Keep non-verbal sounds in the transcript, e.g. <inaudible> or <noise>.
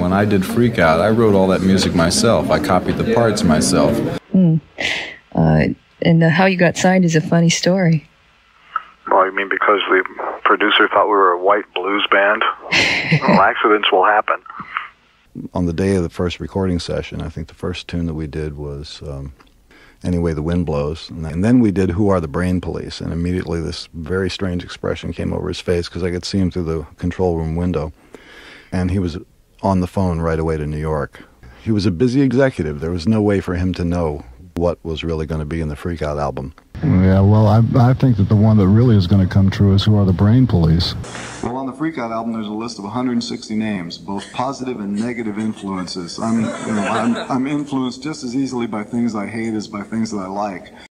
when I did Freak Out, I wrote all that music myself. I copied the parts myself. Mm. Uh, and uh, how you got signed is a funny story. Well, you mean because the producer thought we were a white blues band? well, <laughs> accidents will happen. On the day of the first recording session, I think the first tune that we did was um, Anyway the Wind Blows. And then we did Who Are the Brain Police? And immediately this very strange expression came over his face because I could see him through the control room window. And he was on the phone right away to New York. He was a busy executive. There was no way for him to know what was really going to be in the Freak Out album. Yeah, well, I, I think that the one that really is going to come true is Who Are the Brain Police? Well, on the Freak Out album, there's a list of 160 names, both positive and negative influences. I'm, you know, I'm, I'm influenced just as easily by things I hate as by things that I like.